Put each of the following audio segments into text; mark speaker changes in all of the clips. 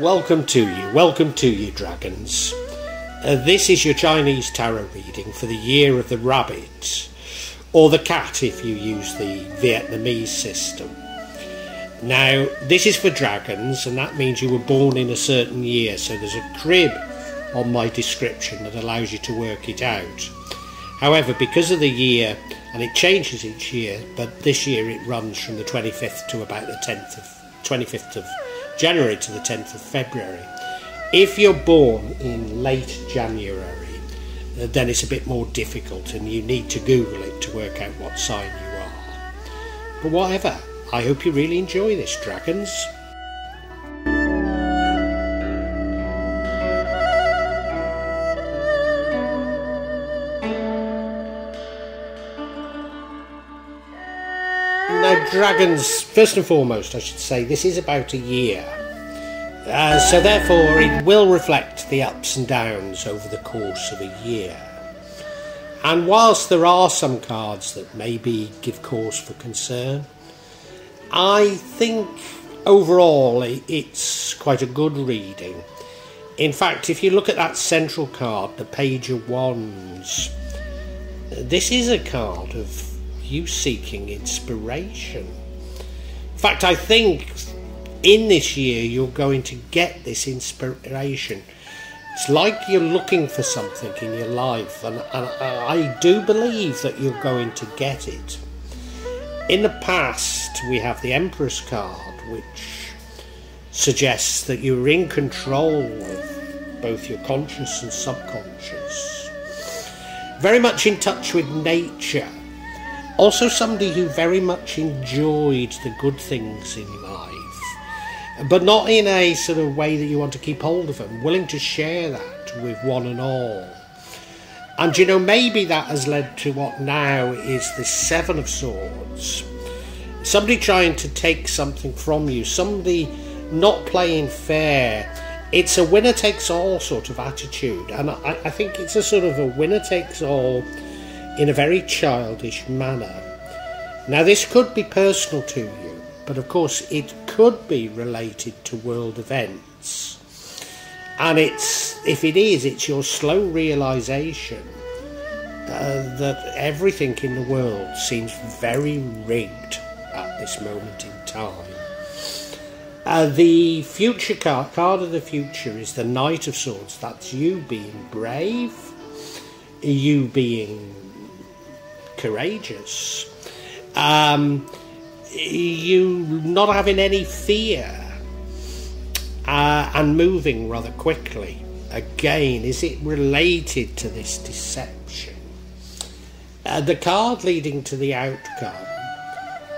Speaker 1: Welcome to you, welcome to you, dragons. Uh, this is your Chinese tarot reading for the year of the rabbit, or the cat if you use the Vietnamese system. Now, this is for dragons, and that means you were born in a certain year, so there's a crib on my description that allows you to work it out. However, because of the year, and it changes each year, but this year it runs from the 25th to about the 10th of 25th of January to the 10th of February. If you're born in late January, uh, then it's a bit more difficult and you need to Google it to work out what sign you are. But whatever, I hope you really enjoy this, dragons. Dragons, first and foremost, I should say, this is about a year. Uh, so, therefore, it will reflect the ups and downs over the course of a year. And whilst there are some cards that maybe give cause for concern, I think overall it's quite a good reading. In fact, if you look at that central card, the Page of Wands, this is a card of you seeking inspiration. In fact, I think in this year you're going to get this inspiration. It's like you're looking for something in your life, and, and I do believe that you're going to get it. In the past, we have the Empress card, which suggests that you're in control of both your conscious and subconscious. Very much in touch with nature also, somebody who very much enjoyed the good things in life, but not in a sort of way that you want to keep hold of them, willing to share that with one and all. And you know, maybe that has led to what now is the Seven of Swords. Somebody trying to take something from you, somebody not playing fair. It's a winner takes all sort of attitude, and I, I think it's a sort of a winner takes all in a very childish manner. Now, this could be personal to you, but of course, it could be related to world events. And it's, if it is, it's your slow realization uh, that everything in the world seems very rigged at this moment in time. Uh, the future card, card of the future, is the Knight of Swords. That's you being brave, you being courageous. Um, you not having any fear uh, and moving rather quickly. Again, is it related to this deception? Uh, the card leading to the outcome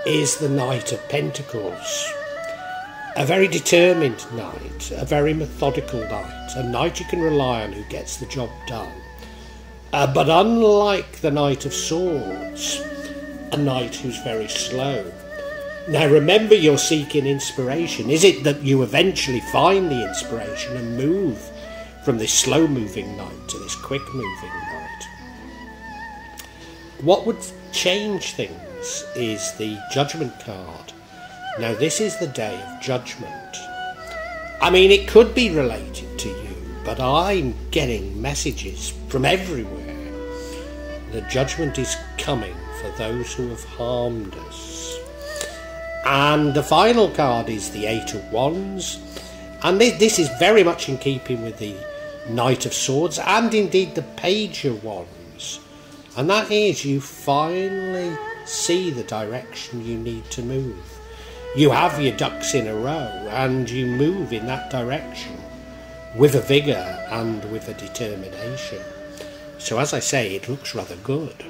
Speaker 1: is the Knight of Pentacles. A very determined knight, a very methodical knight, a knight you can rely on who gets the job done. Uh, but unlike the Knight of Swords, a knight who's very slow. Now remember, you're seeking inspiration. Is it that you eventually find the inspiration and move from this slow moving knight to this quick moving knight? What would change things is the judgment card. Now, this is the day of judgment. I mean, it could be related to you but I'm getting messages from everywhere. The judgment is coming for those who have harmed us. And the final card is the Eight of Wands. And this is very much in keeping with the Knight of Swords and indeed the Page of Wands. And that is you finally see the direction you need to move. You have your ducks in a row and you move in that direction with a vigour and with a determination. So, as I say, it looks rather good.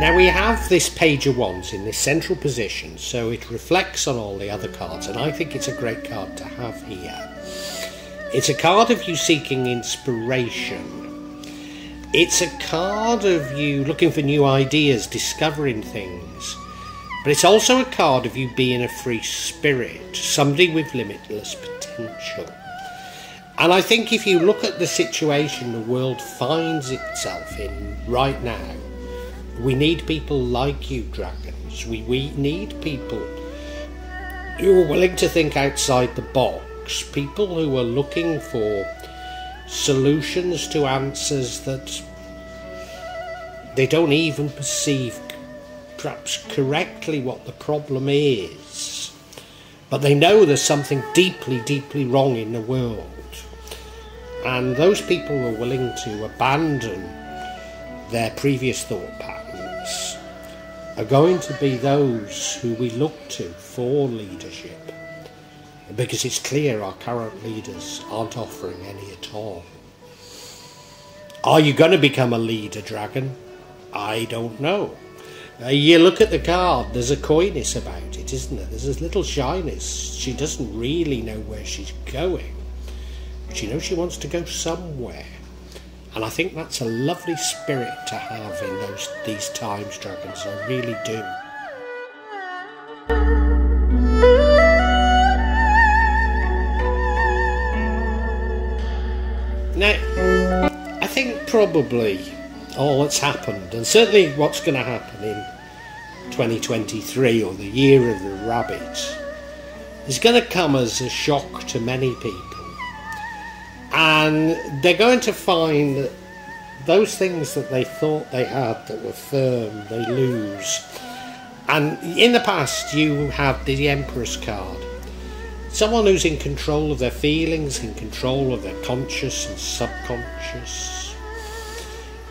Speaker 1: Now we have this page of wands in this central position, so it reflects on all the other cards, and I think it's a great card to have here. It's a card of you seeking inspiration it's a card of you looking for new ideas, discovering things. But it's also a card of you being a free spirit, somebody with limitless potential. And I think if you look at the situation the world finds itself in right now, we need people like you, dragons. We, we need people who are willing to think outside the box, people who are looking for solutions to answers that they don't even perceive perhaps correctly what the problem is, but they know there's something deeply, deeply wrong in the world. And those people who are willing to abandon their previous thought patterns are going to be those who we look to for leadership. Because it's clear our current leaders aren't offering any at all. Are you going to become a leader, Dragon? I don't know. Uh, you look at the card, there's a coyness about it, isn't there? There's a little shyness. She doesn't really know where she's going. She knows she wants to go somewhere. And I think that's a lovely spirit to have in those these times, dragons. I really do. Now, I think probably all that's happened, and certainly what's going to happen in 2023 or the year of the rabbit, is going to come as a shock to many people. And they're going to find that those things that they thought they had that were firm, they lose. And in the past, you had the Emperor's card. Someone who's in control of their feelings, in control of their conscious and subconscious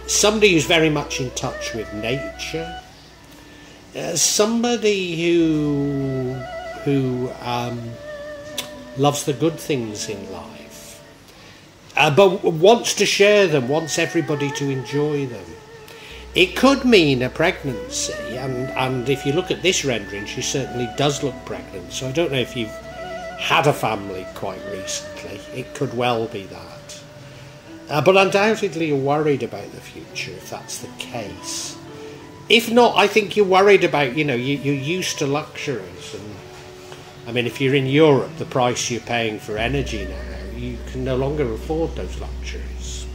Speaker 1: somebody who's very much in touch with nature, uh, somebody who who um, loves the good things in life, uh, but wants to share them, wants everybody to enjoy them. It could mean a pregnancy, and, and if you look at this rendering, she certainly does look pregnant. So I don't know if you've had a family quite recently. It could well be that. Uh, but undoubtedly, you're worried about the future if that's the case. If not, I think you're worried about, you know, you, you're used to luxuries. And I mean, if you're in Europe, the price you're paying for energy now, you can no longer afford those luxuries.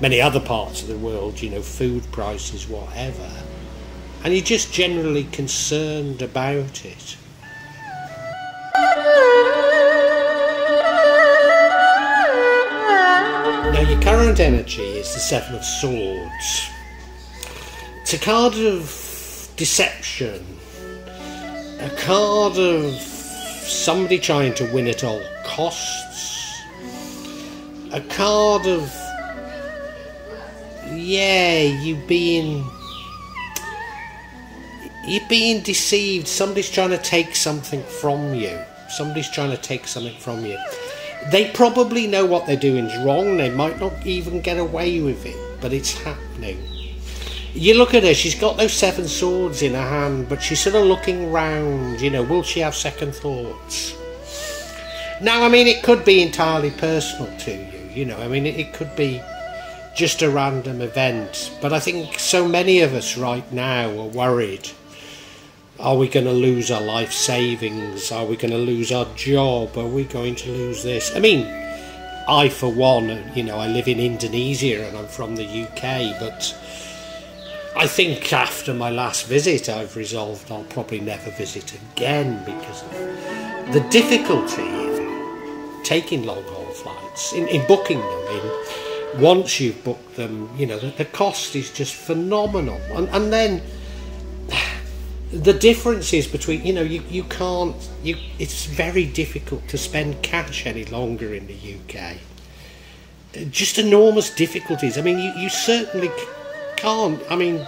Speaker 1: Many other parts of the world, you know, food prices, whatever. And you're just generally concerned about it. Current energy is the Seven of Swords. It's a card of deception, a card of somebody trying to win at all costs, a card of, yeah, you being. You're being deceived. Somebody's trying to take something from you. Somebody's trying to take something from you. They probably know what they're doing is wrong. They might not even get away with it, but it's happening. You look at her, she's got those seven swords in her hand, but she's sort of looking round, you know, will she have second thoughts? Now, I mean, it could be entirely personal to you, you know, I mean, it, it could be just a random event, but I think so many of us right now are worried are we going to lose our life savings? Are we going to lose our job? Are we going to lose this? I mean, I, for one, you know, I live in Indonesia and I'm from the UK, but I think after my last visit, I've resolved I'll probably never visit again because of the difficulty in taking long haul flights, in, in booking them, in once you've booked them, you know, the, the cost is just phenomenal. And, and then the difference is between you know you, you can't you it's very difficult to spend cash any longer in the UK just enormous difficulties. I mean you, you certainly can't I mean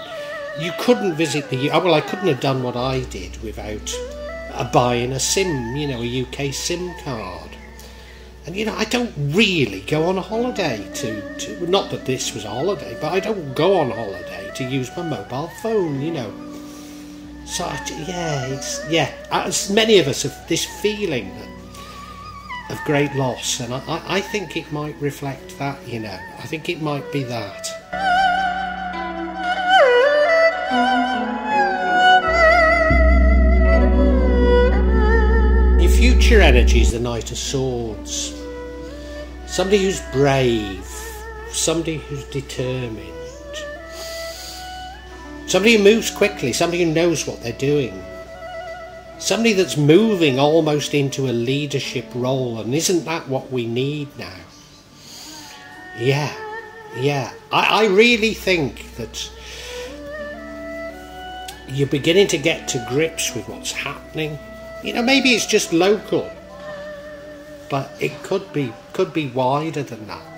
Speaker 1: you couldn't visit the UK. well I couldn't have done what I did without uh, buying a sim you know a UK sim card. And you know I don't really go on a holiday to, to not that this was a holiday but I don't go on holiday to use my mobile phone you know so yeah, it's yeah. Uh, As many of us have this feeling of great loss, and I, I think it might reflect that. You know, I think it might be that. Your future energy is the Knight of Swords. somebody who's brave, somebody who's determined, somebody who moves quickly, somebody who knows what they're doing, somebody that's moving almost into a leadership role. And isn't that what we need now? Yeah, yeah. I, I really think that you're beginning to get to grips with what's happening. You know, maybe it's just local, but it could be could be wider than that.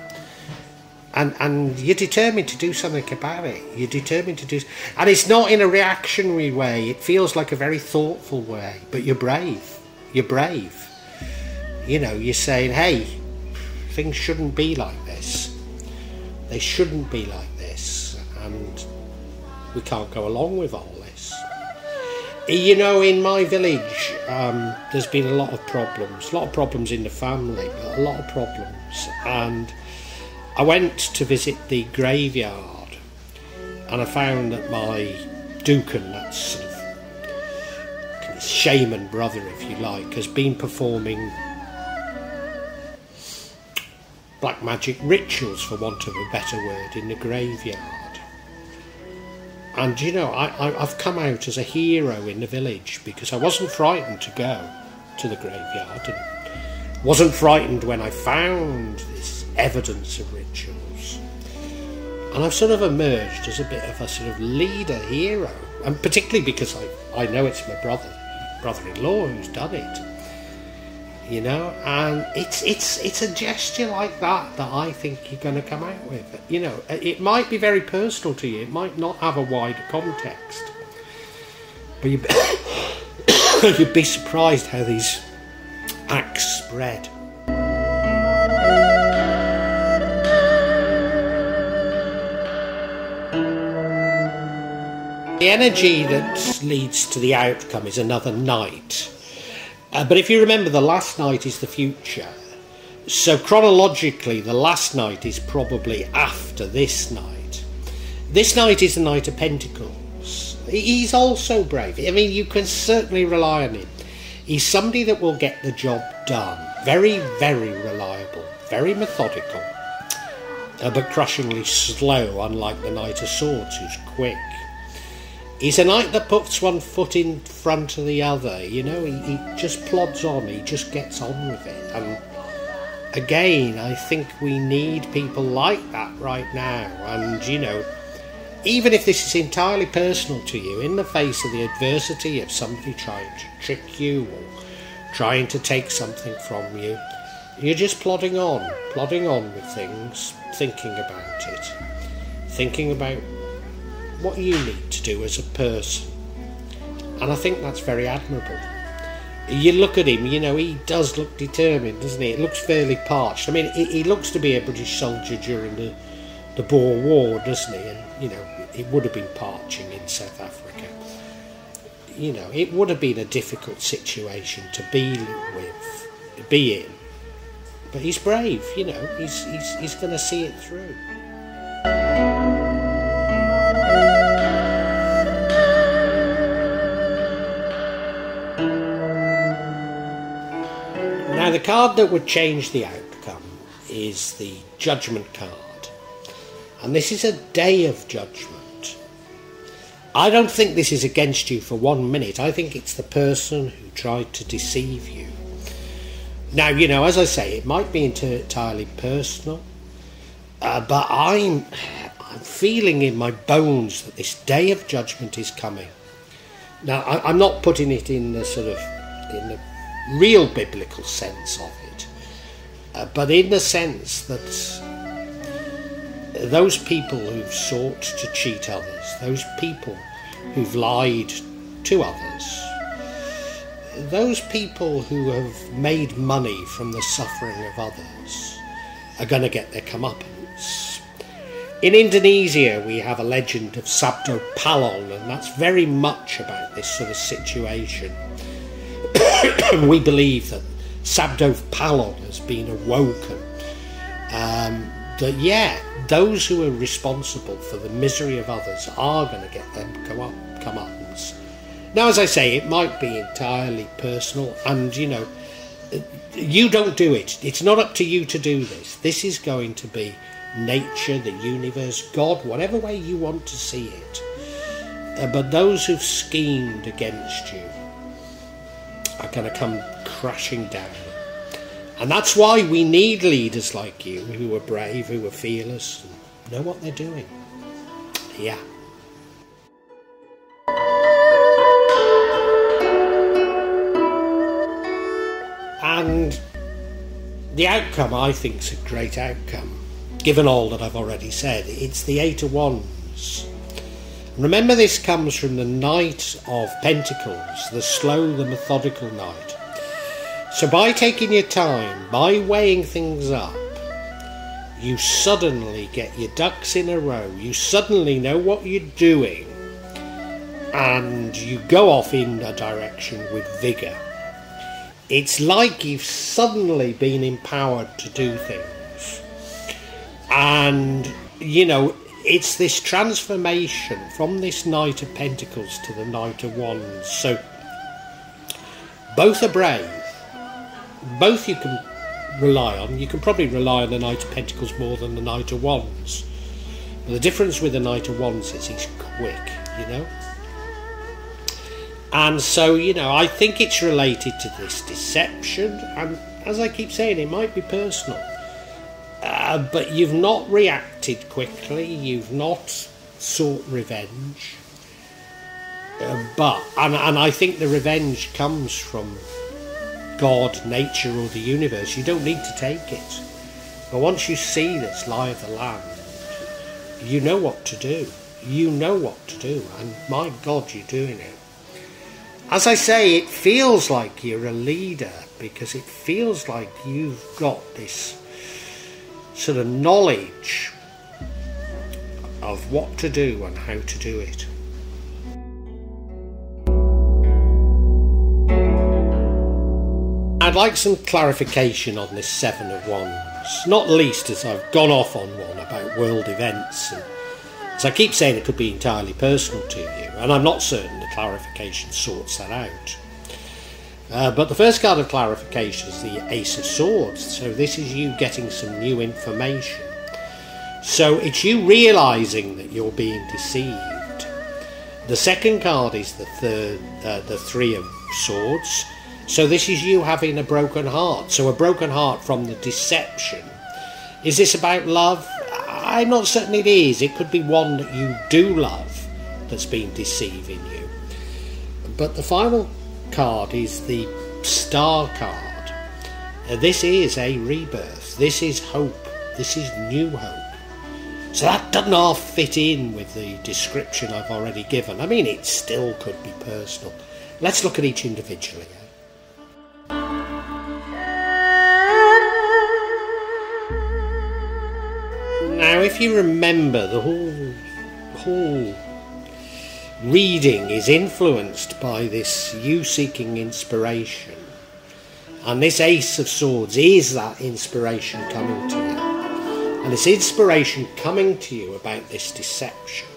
Speaker 1: And and you're determined to do something about it. You're determined to do, and it's not in a reactionary way. It feels like a very thoughtful way. But you're brave. You're brave. You know, you're saying, hey, things shouldn't be like this. They shouldn't be like this, and we can't go along with all this." you know, in my village, um, there's been a lot of problems, a lot of problems in the family, a lot of problems. And I went to visit the graveyard, and I found that my dukun, that's sort of shaman brother, if you like, has been performing black magic rituals, for want of a better word, in the graveyard. And you know, I, I, have come out as a hero in the village because I wasn't frightened to go to the graveyard and wasn't frightened when I found this evidence of rituals. And I've sort of emerged as a bit of a sort of leader hero, and particularly because I, I know it's my brother, brother-in-law who's done it you know and it's it's it's a gesture like that that i think you're going to come out with you know uh, it might be very personal to you it might not have a wider context but you you'd be surprised how these acts spread the energy that leads to the outcome is another knight uh, but if you remember, the last knight is the future. So chronologically, the last knight is probably after this knight. This knight is the Knight of Pentacles. He's also brave. I mean, you can certainly rely on him. He's somebody that will get the job done. Very, very reliable, very methodical, uh, but crushingly slow, unlike the Knight of Swords, who's quick. He's a knight that puts one foot in front of the other. You know, he, he just plods on. He just gets on with it. And again, I think we need people like that right now. And you know, even if this is entirely personal to you, in the face of the adversity of somebody trying to trick you or trying to take something from you, you're just plodding on, plodding on with things, thinking about it, thinking about what you need to do as a person. And I think that's very admirable. You look at him, you know, he does look determined, doesn't he? It looks fairly parched. I mean, he, he looks to be a British soldier during the, the Boer War, doesn't he? And, you know, it would have been parching in South Africa. You know, it would have been a difficult situation to be with, be in. But he's brave, you know, he's, he's, he's going to see it through. Now, the card that would change the outcome is the Judgment card. And this is a day of judgment. I don't think this is against you for one minute. I think it's the person who tried to deceive you. Now, you know, as I say, it might be entirely personal, uh, but I'm, I'm feeling in my bones that this day of judgment is coming. Now, I, am not putting it in the sort of in the real biblical sense of it, uh, but in the sense that those people who've sought to cheat others, those people who've lied to others, those people who have made money from the suffering of others are going to get their comeuppance. In Indonesia, we have a legend of Sabdo Palon, and that's very much about this sort of situation we believe that Sabdo Palon has been awoken. Um, that yeah, those who are responsible for the misery of others are going to get them come up, come up. Now, as I say, it might be entirely personal, and you know, you don't do it. It's not up to you to do this. This is going to be nature, the universe, God, whatever way you want to see it. Uh, but those who've schemed against you are going to come crashing down. And that's why we need leaders like you who are brave, who are fearless, and know what they're doing. Yeah. And the outcome, I think, is a great outcome, given all that I've already said. It's the Eight of Wands. Remember, this comes from the Knight of Pentacles, the slow, the methodical knight. So, by taking your time, by weighing things up, you suddenly get your ducks in a row, you suddenly know what you're doing, and you go off in a direction with vigour. It's like you've suddenly been empowered to do things. And, you know, it's this transformation from this Knight of Pentacles to the Knight of Wands. So, both are brave. Both you can rely on. You can probably rely on the Knight of Pentacles more than the Knight of Wands. But the difference with the Knight of Wands is he's quick, you know? And so, you know, I think it's related to this deception. And as I keep saying, it might be personal. Uh, but you've not reacted quickly, you've not sought revenge. Uh, but, and, and I think the revenge comes from God, nature, or the universe. You don't need to take it. But once you see this lie of the land, you know what to do. You know what to do. And my God, you're doing it. As I say, it feels like you're a leader because it feels like you've got this sort of knowledge of what to do and how to do it. I'd like some clarification on this Seven of Wands, not least as I've gone off on one about world events and as I keep saying, it could be entirely personal to you, and I'm not certain the clarification sorts that out. Uh, but the first card of clarification is the Ace of Swords, so this is you getting some new information. So it's you realizing that you're being deceived. The second card is the third, uh, the Three of Swords. So this is you having a broken heart. So a broken heart from the deception. Is this about love? I'm not certain it is. It could be one that you do love that's been deceiving you. But the final card is the star card. Uh, this is a rebirth. This is hope. This is new hope. So that doesn't half fit in with the description I've already given. I mean, it still could be personal. Let's look at each individually. Now, if you remember, the whole, whole reading is influenced by this you seeking inspiration. And this Ace of Swords is that inspiration coming to you. And it's inspiration coming to you about this deception.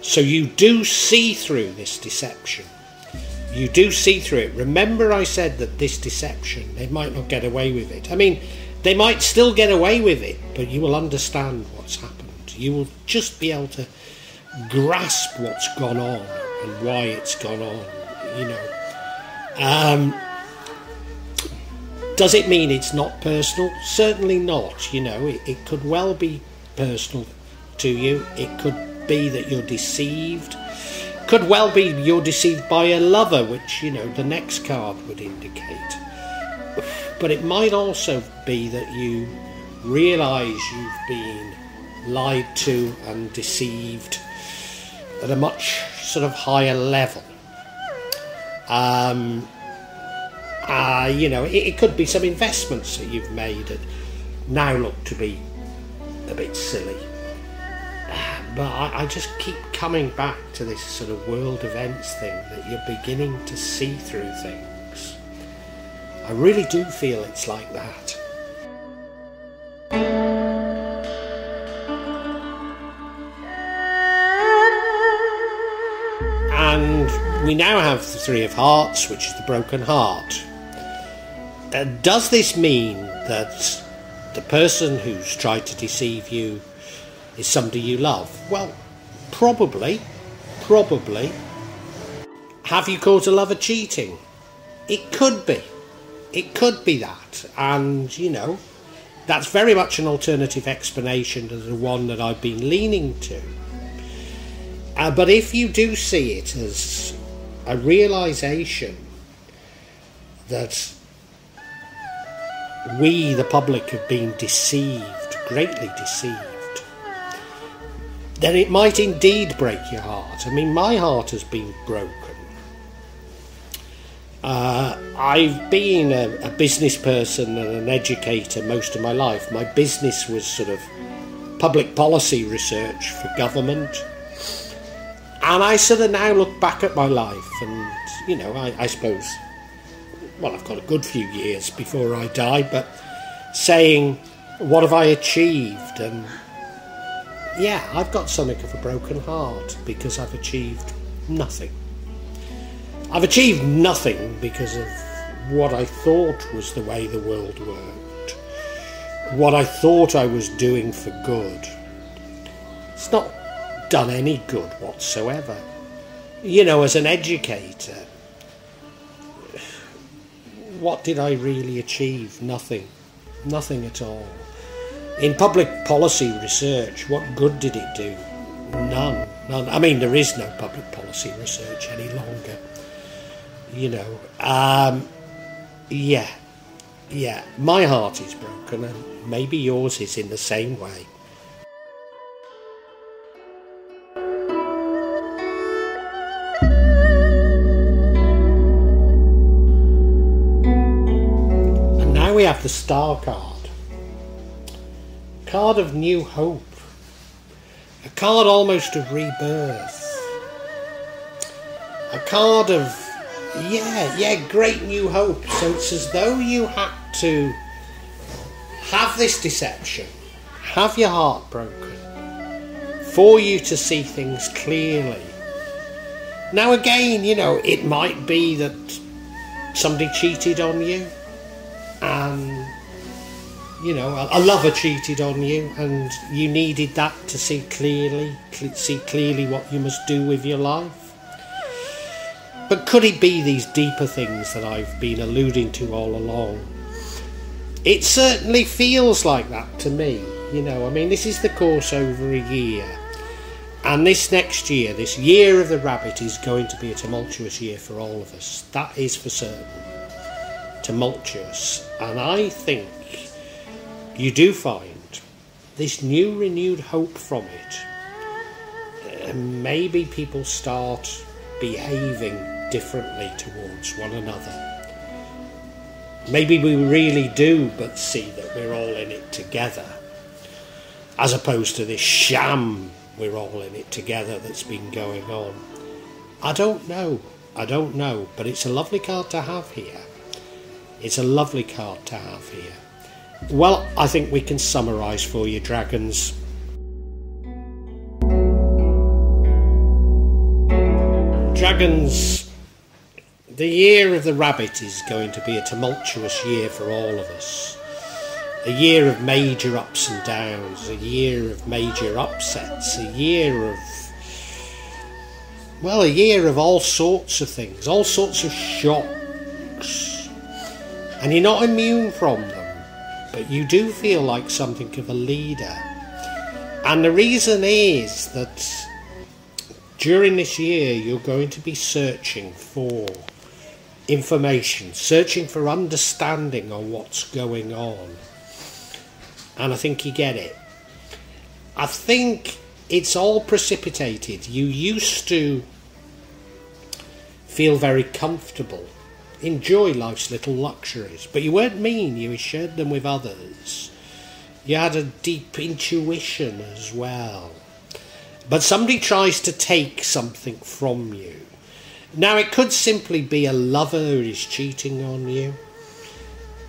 Speaker 1: So you do see through this deception. You do see through it. Remember, I said that this deception, they might not get away with it. I mean, they might still get away with it, but you will understand what's happened. You will just be able to grasp what's gone on and why it's gone on, you know. Um, does it mean it's not personal? Certainly not, you know. It, it could well be personal to you. It could be that you're deceived. Could well be you're deceived by a lover, which, you know, the next card would indicate. But it might also be that you realise you've been lied to and deceived at a much sort of higher level. Um, uh, you know, it, it, could be some investments that you've made that now look to be a bit silly. But I, I just keep coming back to this sort of world events thing that you're beginning to see through things. I really do feel it's like that. We now have the Three of Hearts, which is the broken heart. Uh, does this mean that the person who's tried to deceive you is somebody you love? Well, probably. Probably. Have you caught a lover cheating? It could be. It could be that. And, you know, that's very much an alternative explanation to the one that I've been leaning to. Uh, but if you do see it as a realization that we, the public, have been deceived, greatly deceived, then it might indeed break your heart. I mean, my heart has been broken. Uh, I've been a, a business person and an educator most of my life. My business was sort of public policy research for government. And I sort of now look back at my life and, you know, I, I suppose well, I've got a good few years before I die, but saying, what have I achieved? And yeah, I've got something of a broken heart because I've achieved nothing. I've achieved nothing because of what I thought was the way the world worked, what I thought I was doing for good. It's not done any good whatsoever. You know, as an educator, what did I really achieve? Nothing. Nothing at all. In public policy research, what good did it do? None. None. I mean, there is no public policy research any longer. You know. Um, yeah. Yeah. My heart is broken, and maybe yours is in the same way. We have the star card. Card of new hope. A card almost of rebirth. A card of, yeah, yeah, great new hope. So it's as though you had to have this deception, have your heart broken, for you to see things clearly. Now, again, you know, it might be that somebody cheated on you and you know a, lover cheated on you and you needed that to see clearly see clearly what you must do with your life. But could it be these deeper things that I've been alluding to all along? It certainly feels like that to me you know. I mean this is the course over a year and this next year this year of the rabbit is going to be a tumultuous year for all of us that is for certain tumultuous. And I think you do find this new renewed hope from it. Uh, maybe people start behaving differently towards one another. Maybe we really do but see that we're all in it together, as opposed to this sham we're all in it together that's been going on. I don't know. I don't know, but it's a lovely card to have here. It's a lovely card to have here. Well, I think we can summarise for you, Dragons. Dragons, the year of the rabbit is going to be a tumultuous year for all of us. A year of major ups and downs, a year of major upsets, a year of well, a year of all sorts of things, all sorts of shocks, and you're not immune from them, but you do feel like something of a leader. And the reason is that during this year you're going to be searching for information, searching for understanding on what's going on. And I think you get it. I think it's all precipitated. You used to feel very comfortable enjoy life's little luxuries, but you weren't mean, you shared them with others. You had a deep intuition as well. But somebody tries to take something from you. Now, it could simply be a lover who is cheating on you.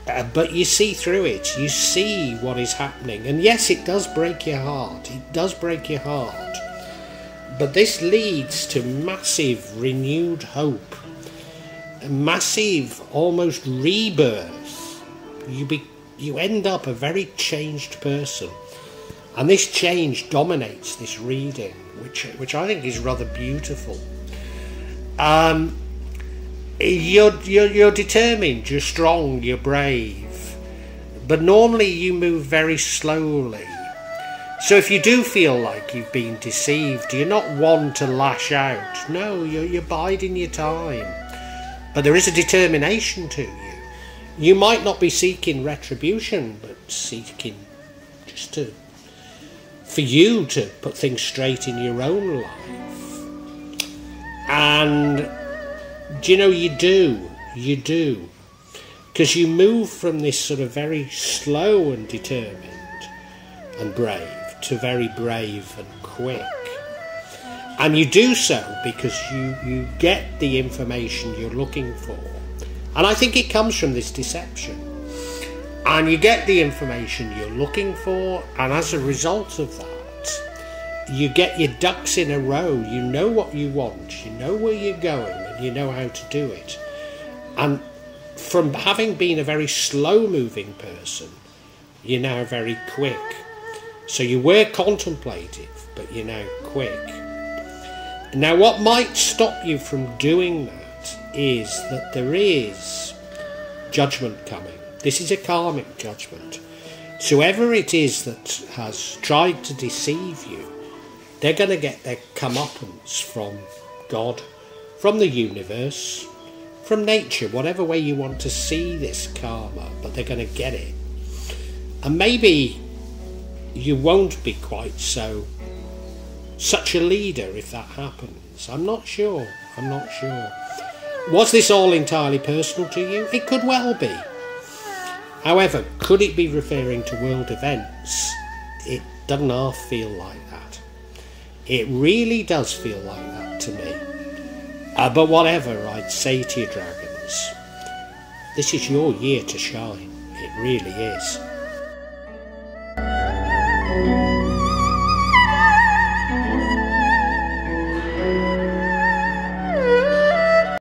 Speaker 1: Uh, but you see through it, you see what is happening. And yes, it does break your heart. It does break your heart. But this leads to massive renewed hope massive, almost rebirth you be you end up a very changed person. And this change dominates this reading, which which I think is rather beautiful. Um, you're, you're you're determined, you're strong, you're brave, but normally you move very slowly. So if you do feel like you've been deceived, you're not one to lash out. No, you're, you're biding your time. But there is a determination to you. You might not be seeking retribution, but seeking just to for you to put things straight in your own life. And do you know you do? You do. Because you move from this sort of very slow and determined and brave to very brave and quick. And you do so because you, you get the information you're looking for. And I think it comes from this deception. And you get the information you're looking for, and as a result of that, you get your ducks in a row. You know what you want, you know where you're going, and you know how to do it. And from having been a very slow moving person, you're now very quick so you were contemplative, but you're now quick. Now, what might stop you from doing that is that there is judgment coming. This is a karmic judgment. So, whoever it is that has tried to deceive you, they're going to get their comeuppance from God, from the universe, from nature, whatever way you want to see this karma, but they're going to get it. And maybe you won't be quite so such a leader if that happens. I'm not sure. I'm not sure. Was this all entirely personal to you? It could well be. However, could it be referring to world events? It doesn't half feel like that. It really does feel like that to me. Uh, but whatever I'd say to you, dragons, this is your year to shine. It really is.